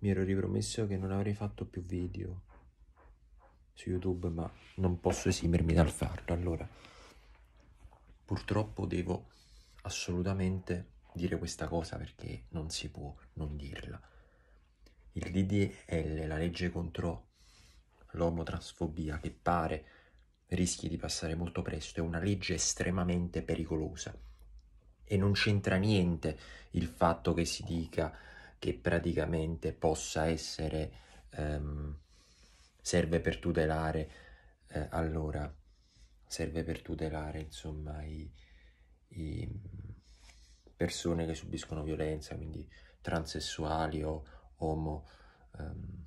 mi ero ripromesso che non avrei fatto più video su YouTube, ma non posso esimermi dal farlo. Allora, purtroppo devo assolutamente dire questa cosa perché non si può non dirla. Il DDL, la legge contro l'omotransfobia, che pare rischi di passare molto presto, è una legge estremamente pericolosa e non c'entra niente il fatto che si dica che praticamente possa essere um, serve per tutelare eh, allora serve per tutelare insomma i, i persone che subiscono violenza quindi transessuali o omo um,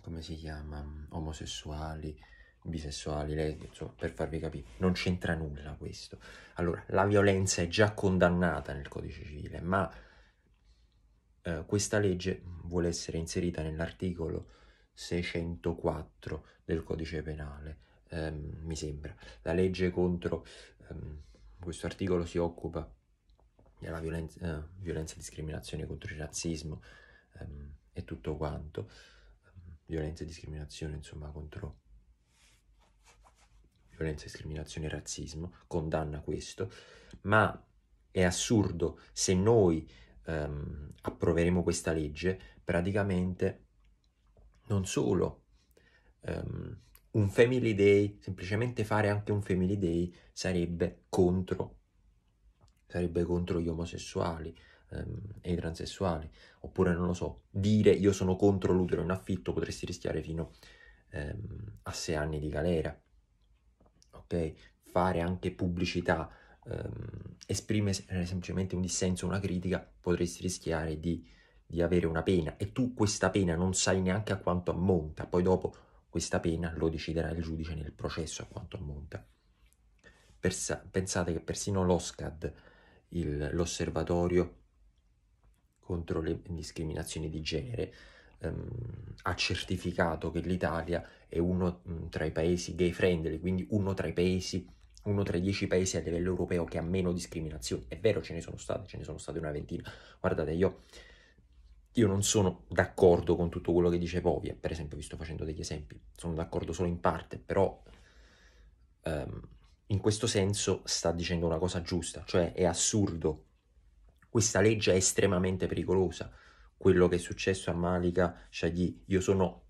come si chiama omosessuali bisessuali, lei, insomma, per farvi capire, non c'entra nulla questo. Allora, la violenza è già condannata nel codice civile, ma eh, questa legge vuole essere inserita nell'articolo 604 del codice penale, ehm, mi sembra. La legge contro ehm, questo articolo si occupa della violenza, eh, violenza e discriminazione contro il razzismo ehm, e tutto quanto, ehm, violenza e discriminazione insomma contro violenza, discriminazione e razzismo, condanna questo, ma è assurdo se noi ehm, approveremo questa legge, praticamente non solo ehm, un Family Day, semplicemente fare anche un Family Day sarebbe contro, sarebbe contro gli omosessuali ehm, e i transessuali, oppure non lo so, dire io sono contro l'utero in affitto potresti rischiare fino ehm, a sei anni di galera ok? Fare anche pubblicità, ehm, esprimere semplicemente un dissenso, una critica, potresti rischiare di, di avere una pena e tu questa pena non sai neanche a quanto ammonta, poi dopo questa pena lo deciderà il giudice nel processo a quanto ammonta. Persa- pensate che persino l'OSCAD, il, l'osservatorio contro le discriminazioni di genere, ehm, ha certificato che l'Italia è uno mh, tra i paesi gay friendly, quindi uno tra i paesi, uno tra i dieci paesi a livello europeo che ha meno discriminazioni. È vero, ce ne sono state, ce ne sono state una ventina. Guardate, io, io non sono d'accordo con tutto quello che dice Povia, per esempio, vi sto facendo degli esempi, sono d'accordo solo in parte, però ehm, in questo senso sta dicendo una cosa giusta, cioè è assurdo. Questa legge è estremamente pericolosa quello che è successo a Malika Shaghi, io sono,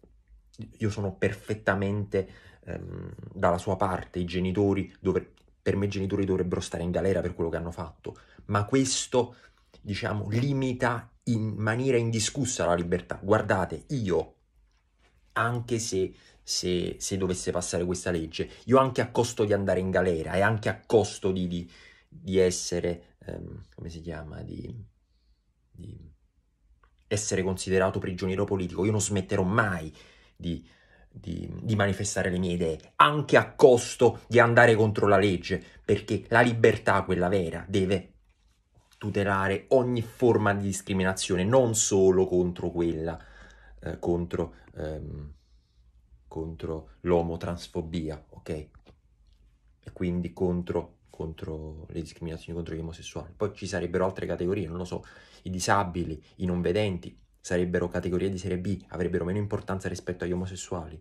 io sono perfettamente ehm, dalla sua parte, i genitori, dove, per me i genitori dovrebbero stare in galera per quello che hanno fatto, ma questo, diciamo, limita in maniera indiscussa la libertà. Guardate, io, anche se, se, se dovesse passare questa legge, io anche a costo di andare in galera e anche a costo di, di, di essere, ehm, come si chiama, di, di essere considerato prigioniero politico, io non smetterò mai di, di, di, manifestare le mie idee, anche a costo di andare contro la legge, perché la libertà, quella vera, deve tutelare ogni forma di discriminazione, non solo contro quella, eh, contro, ehm, contro l'omotransfobia, ok? E quindi contro contro le discriminazioni contro gli omosessuali. Poi ci sarebbero altre categorie, non lo so, i disabili, i non vedenti, sarebbero categorie di serie B, avrebbero meno importanza rispetto agli omosessuali.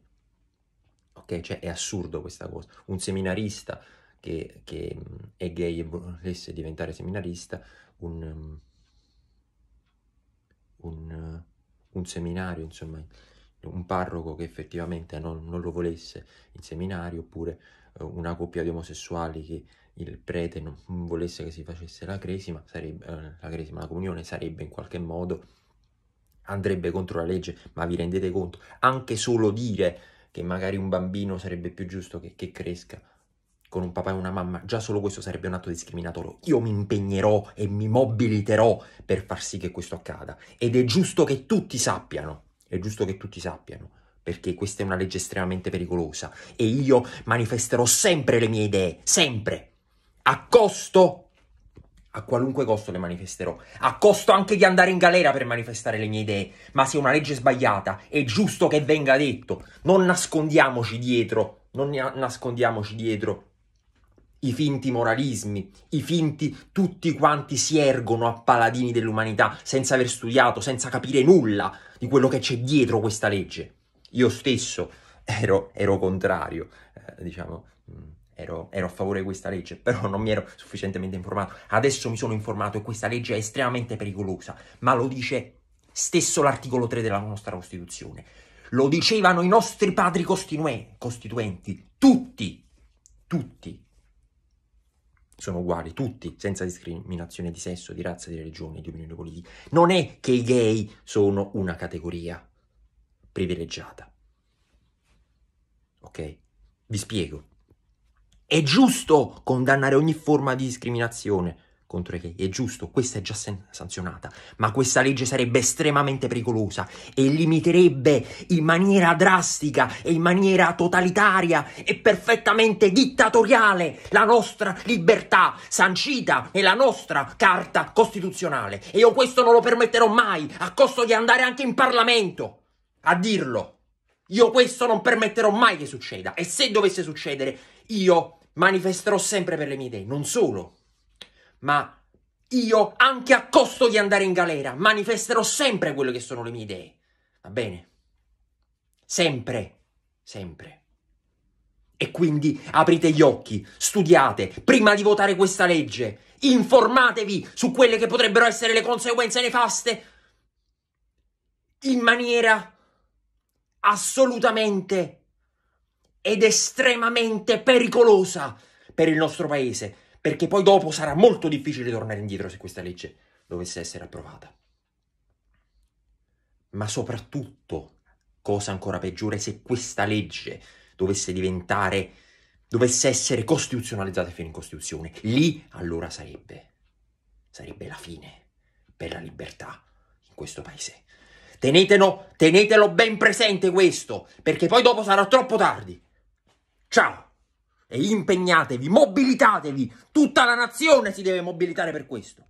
Ok, cioè è assurdo questa cosa. Un seminarista che, che è gay e volesse diventare seminarista, un, un, un seminario, insomma, un parroco che effettivamente non, non, lo volesse in seminario, oppure eh, una coppia di omosessuali che il prete non volesse che si facesse la cresima, sarebbe, eh, la cresima, la comunione sarebbe in qualche modo, andrebbe contro la legge, ma vi rendete conto? Anche solo dire che magari un bambino sarebbe più giusto che, che cresca con un papà e una mamma, già solo questo sarebbe un atto discriminatorio. Io mi impegnerò e mi mobiliterò per far sì che questo accada. Ed è giusto che tutti sappiano, è giusto che tutti sappiano perché questa è una legge estremamente pericolosa e io manifesterò sempre le mie idee, sempre a costo, a qualunque costo le manifesterò, a costo anche di andare in galera per manifestare le mie idee, ma se è una legge sbagliata è giusto che venga detto, non nascondiamoci dietro, non nascondiamoci dietro i finti moralismi, i finti tutti quanti si ergono a paladini dell'umanità senza aver studiato, senza capire nulla di quello che c'è dietro questa legge. Io stesso ero, ero contrario, eh, diciamo, mm, ero, ero, a favore di questa legge, però non mi ero sufficientemente informato. Adesso mi sono informato e questa legge è estremamente pericolosa, ma lo dice stesso l'articolo 3 della nostra Costituzione. Lo dicevano i nostri padri costituenti, tutti, tutti sono uguali, tutti, senza discriminazione di sesso, di razza, di religione, di opinioni politiche. Non è che i gay sono una categoria privilegiata. Ok? Vi spiego. È giusto condannare ogni forma di discriminazione, contro i gay. È giusto, questa è già sanzionata, ma questa legge sarebbe estremamente pericolosa e limiterebbe in maniera drastica e in maniera totalitaria e perfettamente dittatoriale la nostra libertà sancita nella nostra carta costituzionale. E io questo non lo permetterò mai, a costo di andare anche in Parlamento a dirlo. Io questo non permetterò mai che succeda e se dovesse succedere io manifesterò sempre per le mie idee, non solo ma io, anche a costo di andare in galera, manifesterò sempre quelle che sono le mie idee. Va bene? Sempre, sempre. E quindi aprite gli occhi, studiate, prima di votare questa legge, informatevi su quelle che potrebbero essere le conseguenze nefaste in maniera assolutamente ed estremamente pericolosa per il nostro paese perché poi dopo sarà molto difficile tornare indietro se questa legge dovesse essere approvata. Ma soprattutto, cosa ancora peggiore, se questa legge dovesse diventare, dovesse essere costituzionalizzata fino in Costituzione, lì allora sarebbe, sarebbe la fine per la libertà in questo paese. Tenetelo, tenetelo ben presente questo, perché poi dopo sarà troppo tardi. Ciao! e impegnatevi, mobilitatevi, tutta la nazione si deve mobilitare per questo.